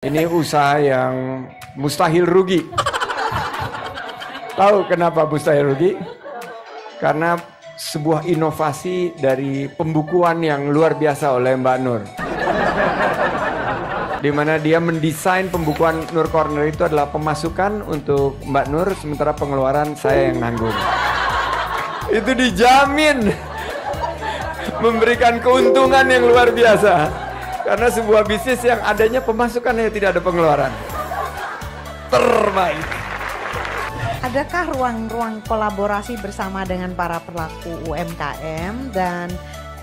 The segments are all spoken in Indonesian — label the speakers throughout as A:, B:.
A: Ini usaha yang mustahil rugi. Tahu kenapa mustahil rugi? Karena sebuah inovasi dari pembukuan yang luar biasa oleh Mbak Nur. Di mana dia mendesain pembukuan Nur Corner itu adalah pemasukan untuk Mbak Nur, sementara pengeluaran saya yang nanggung. Itu dijamin memberikan keuntungan yang luar biasa. Karena sebuah bisnis yang adanya pemasukan yang tidak ada pengeluaran. Terbaik.
B: Adakah ruang-ruang kolaborasi bersama dengan para pelaku UMKM dan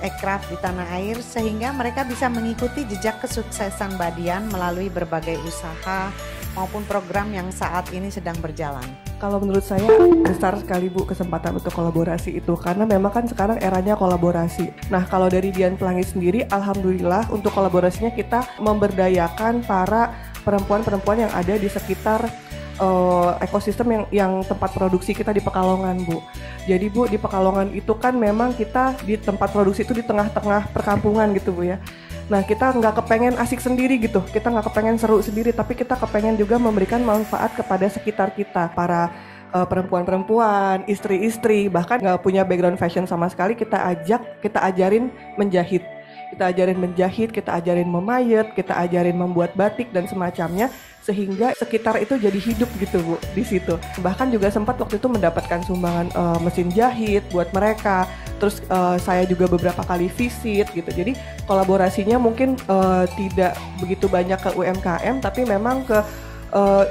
B: ekraf di tanah air sehingga mereka bisa mengikuti jejak kesuksesan Badian melalui berbagai usaha maupun program yang saat ini sedang berjalan?
C: Kalau menurut saya besar sekali Bu kesempatan untuk kolaborasi itu karena memang kan sekarang eranya kolaborasi. Nah kalau dari Dian Pelangi sendiri Alhamdulillah untuk kolaborasinya kita memberdayakan para perempuan-perempuan yang ada di sekitar uh, ekosistem yang yang tempat produksi kita di Pekalongan Bu. Jadi Bu di Pekalongan itu kan memang kita di tempat produksi itu di tengah-tengah perkampungan gitu Bu ya. Nah kita nggak kepengen asik sendiri gitu, kita nggak kepengen seru sendiri, tapi kita kepengen juga memberikan manfaat kepada sekitar kita, para uh, perempuan-perempuan, istri-istri, bahkan nggak punya background fashion sama sekali, kita ajak, kita ajarin menjahit. Kita ajarin menjahit, kita ajarin memayet, kita ajarin membuat batik dan semacamnya sehingga sekitar itu jadi hidup gitu Bu di situ. Bahkan juga sempat waktu itu mendapatkan sumbangan uh, mesin jahit buat mereka. Terus uh, saya juga beberapa kali visit gitu. Jadi kolaborasinya mungkin uh, tidak begitu banyak ke UMKM tapi memang ke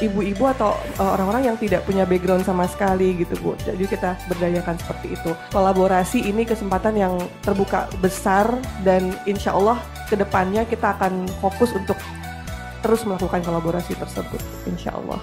C: ibu-ibu uh, atau orang-orang uh, yang tidak punya background sama sekali gitu Bu. Jadi kita berdayakan seperti itu. Kolaborasi ini kesempatan yang terbuka besar dan insya Allah ke depannya kita akan fokus untuk terus melakukan kolaborasi tersebut insya Allah